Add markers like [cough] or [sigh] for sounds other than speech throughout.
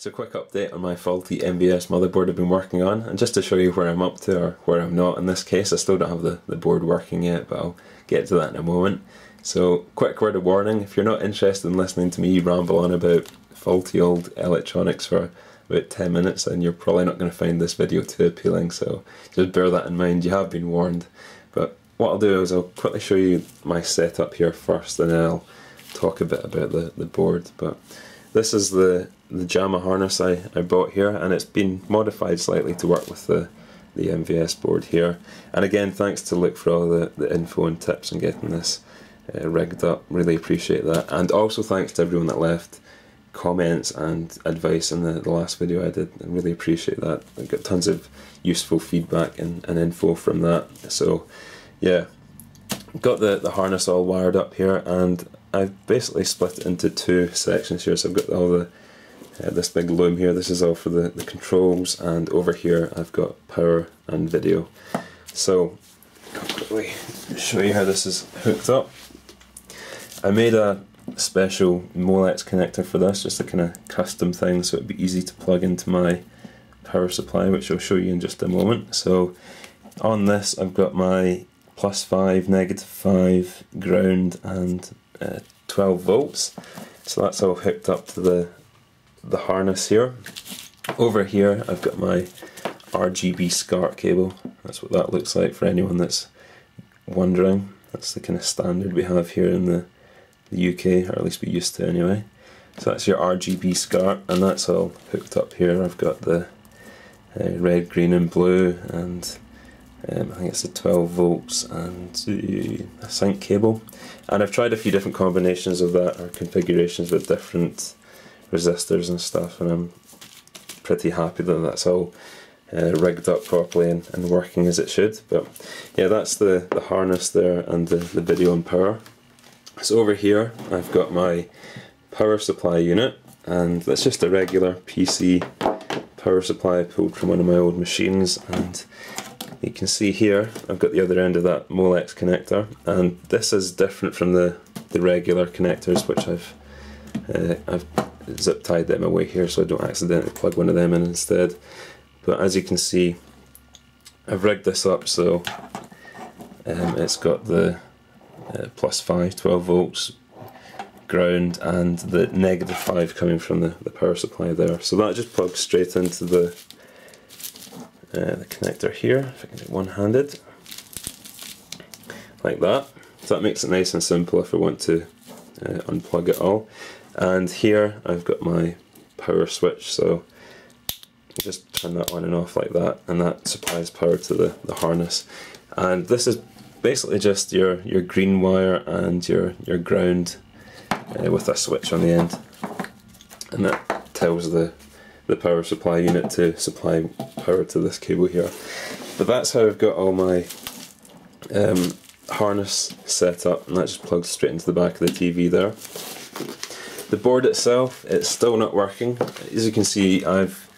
It's a quick update on my faulty MVS motherboard I've been working on and just to show you where I'm up to or where I'm not in this case. I still don't have the, the board working yet but I'll get to that in a moment. So quick word of warning, if you're not interested in listening to me ramble on about faulty old electronics for about 10 minutes then you're probably not going to find this video too appealing so just bear that in mind, you have been warned. But what I'll do is I'll quickly show you my setup here first and then I'll talk a bit about the, the board. But this is the, the JAMMA harness I, I bought here and it's been modified slightly to work with the, the MVS board here. And again, thanks to Luke for all the, the info and tips on getting this uh, rigged up. Really appreciate that. And also thanks to everyone that left comments and advice in the, the last video I did. I really appreciate that. I got tons of useful feedback and, and info from that. So yeah, got the, the harness all wired up here and I've basically split it into two sections here. So I've got all the uh, this big loom here. This is all for the, the controls, and over here I've got power and video. So quickly show you how this is hooked up. I made a special Molex connector for this, just a kind of custom thing, so it'd be easy to plug into my power supply, which I'll show you in just a moment. So on this I've got my plus 5, negative 5, ground and uh, 12 volts. So that's all hooked up to the, the harness here. Over here I've got my RGB SCART cable. That's what that looks like for anyone that's wondering. That's the kind of standard we have here in the, the UK, or at least we used to anyway. So that's your RGB SCART and that's all hooked up here. I've got the uh, red, green and blue and um, I think it's a 12 volts and a sync cable. And I've tried a few different combinations of that or configurations with different resistors and stuff, and I'm pretty happy that that's all uh, rigged up properly and, and, working as it should. But yeah, that's the, the harness there and the, the video and power. So over here, I've got my power supply unit, and that's just a regular PC power supply pulled from one of my old machines and you can see here I've got the other end of that Molex connector and this is different from the, the regular connectors which I've uh, I've zip tied them away here so I don't accidentally plug one of them in instead but as you can see I've rigged this up so um, it's got the uh, plus 5 12 volts ground and the negative 5 coming from the, the power supply there so that just plugs straight into the uh, the connector here, if I can do one-handed, like that. So that makes it nice and simple if I want to uh, unplug it all. And here I've got my power switch, so just turn that on and off like that, and that supplies power to the, the harness. And this is basically just your, your green wire and your, your ground uh, with a switch on the end. And that tells the the power supply unit to supply power to this cable here. But that's how I've got all my um, harness set up and that just plugs straight into the back of the TV there. The board itself, it's still not working. As you can see, I've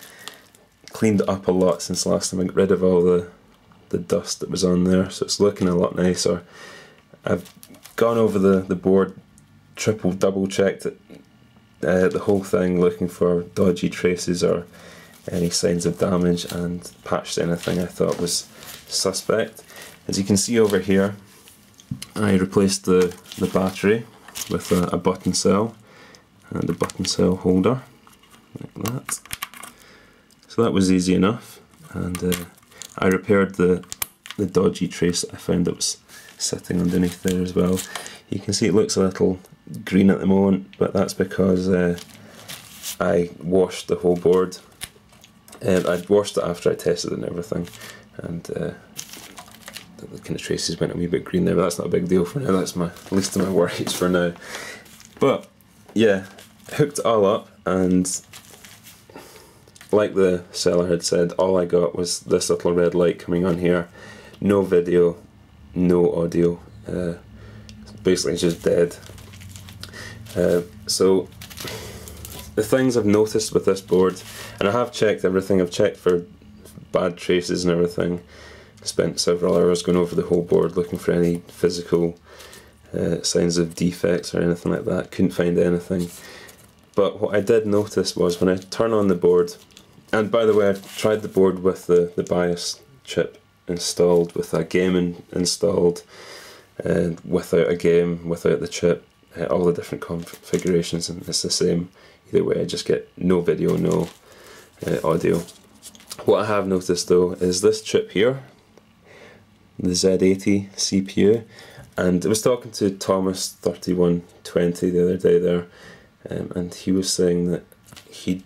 cleaned it up a lot since last time I got rid of all the, the dust that was on there, so it's looking a lot nicer. I've gone over the, the board, triple, double checked it, uh, the whole thing looking for dodgy traces or any signs of damage and patched anything I thought was suspect. As you can see over here, I replaced the, the battery with a, a button cell and a button cell holder, like that. So that was easy enough, and uh, I repaired the, the dodgy trace I found that was sitting underneath there as well. You can see it looks a little green at the moment, but that's because uh, I washed the whole board. And I'd washed it after I tested it and everything, and uh, the, the, kind of traces went a wee bit green there, but that's not a big deal for now. That's my least of my [laughs] worries for now. But yeah, hooked all up, and like the seller had said, all I got was this little red light coming on here. No video, no audio. Uh, basically, it's just dead. Uh, so the things I've noticed with this board, and I have checked everything, I've checked for bad traces and everything, spent several hours going over the whole board looking for any physical uh, signs of defects or anything like that, couldn't find anything. but what I did notice was when I turn on the board, and by the way, I've tried the board with the, the BIOS chip installed, with a game in, installed, uh, without a game, without the chip, uh, all the different configurations, and it's the same either way. I just get no video, no uh, audio. What I have noticed though is this chip here, the Z80 CPU, and I was talking to Thomas3120 the other day there, um, and he was saying that he,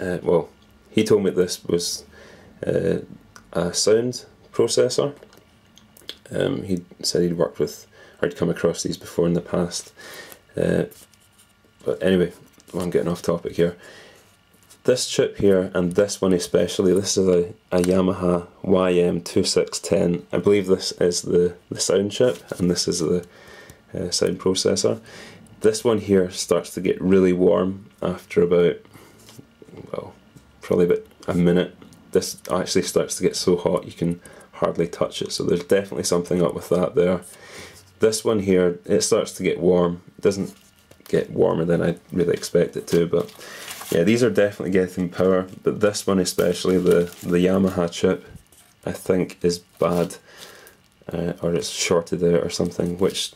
uh, well, he told me this was uh, a sound processor. Um, he said he'd worked with, or would come across these before in the past. Uh, but anyway, I'm getting off topic here. This chip here, and this one especially, this is a, a Yamaha YM2610. I believe this is the, the sound chip, and this is the uh, sound processor. This one here starts to get really warm after about, well, probably about a minute. This actually starts to get so hot you can hardly touch it, so there's definitely something up with that there. This one here, it starts to get warm. It doesn't get warmer than I really expect it to, but yeah, these are definitely getting power, but this one especially, the, the Yamaha chip, I think is bad, uh, or it's shorted out or something, which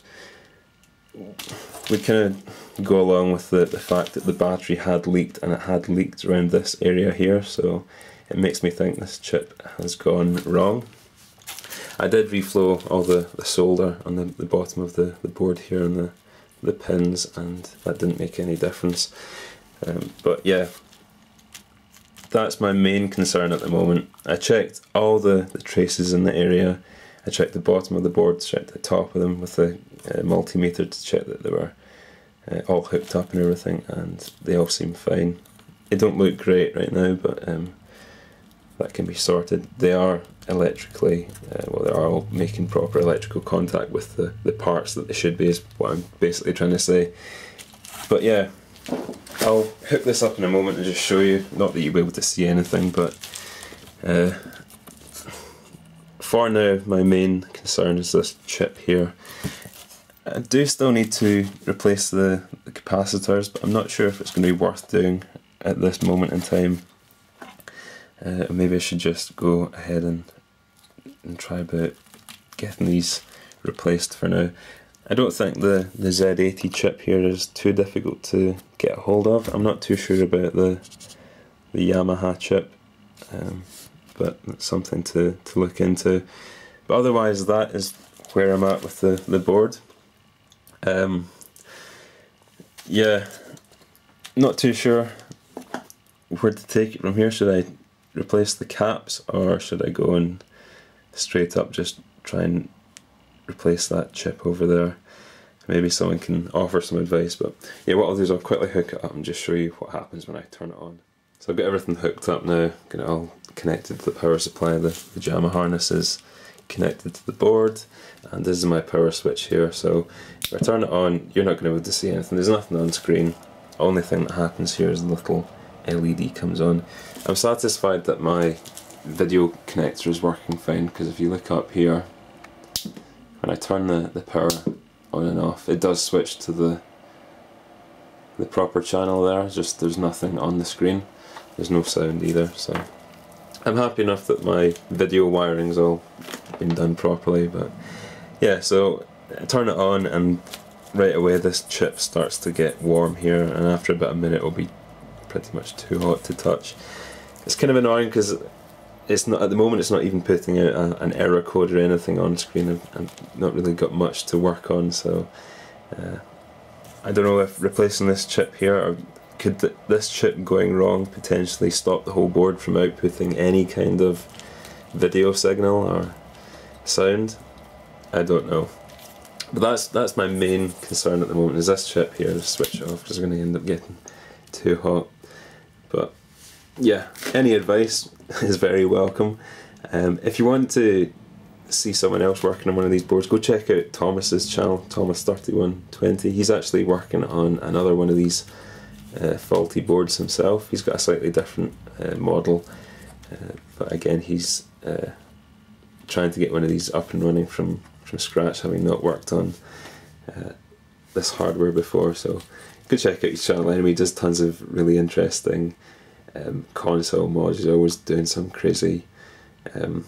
would kind of go along with the, the fact that the battery had leaked, and it had leaked around this area here, so it makes me think this chip has gone wrong. I did reflow all the, the solder on the, the bottom of the, the board here and the, the pins and that didn't make any difference. Um, but yeah, that's my main concern at the moment. I checked all the, the traces in the area. I checked the bottom of the board, checked the top of them with the uh, multimeter to check that they were uh, all hooked up and everything, and they all seem fine. They don't look great right now, but um, that can be sorted. They are electrically, uh, well, they are all making proper electrical contact with the, the parts that they should be, is what I'm basically trying to say. But yeah, I'll hook this up in a moment and just show you. Not that you'll be able to see anything, but uh, for now, my main concern is this chip here. I do still need to replace the, the capacitors, but I'm not sure if it's going to be worth doing at this moment in time. Uh, maybe I should just go ahead and, and try about getting these replaced for now. I don't think the, the Z80 chip here is too difficult to get hold of. I'm not too sure about the the Yamaha chip, um, but it's something to, to look into. But otherwise, that is where I'm at with the, the board. Um, yeah, not too sure where to take it from here. Should I replace the caps or should I go and straight up just try and replace that chip over there? Maybe someone can offer some advice, but yeah, what I'll do is I'll quickly hook it up and just show you what happens when I turn it on. So I've got everything hooked up now, got it all connected to the power supply, the, the JAMMA harness is connected to the board, and this is my power switch here, so if I turn it on, you're not going to be able to see anything, there's nothing on screen, only thing that happens here is the little LED comes on. I'm satisfied that my video connector is working fine, because if you look up here, when I turn the, the power on and off. It does switch to the the proper channel there, just there's nothing on the screen. There's no sound either, so I'm happy enough that my video wiring's all been done properly, but yeah, so I turn it on and right away this chip starts to get warm here and after about a minute it'll be pretty much too hot to touch. It's kind of annoying because it's not at the moment. It's not even putting out a, an error code or anything on screen. I've, I've not really got much to work on, so uh, I don't know if replacing this chip here could th this chip going wrong potentially stop the whole board from outputting any kind of video signal or sound. I don't know. But that's that's my main concern at the moment is this chip here to switch off because it's going to end up getting too hot. But yeah, any advice is very welcome. Um, if you want to see someone else working on one of these boards, go check out Thomas's channel, Thomas3120. He's actually working on another one of these uh, faulty boards himself. He's got a slightly different uh, model, uh, but again, he's uh, trying to get one of these up and running from, from scratch, having not worked on uh, this hardware before. So go check out his channel anyway. He does tons of really interesting um, console mods. He's always doing some crazy um,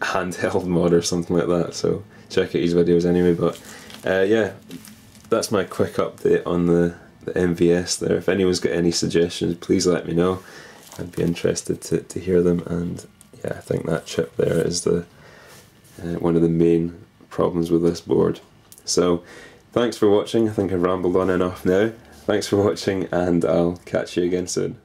handheld [laughs] mod or something like that. So check out his videos anyway. But uh, yeah, that's my quick update on the, the MVS there. If anyone's got any suggestions, please let me know. I'd be interested to, to hear them. And yeah, I think that chip there is the uh, one of the main problems with this board. So thanks for watching. I think I've rambled on enough now. Thanks for watching, and I'll catch you again soon.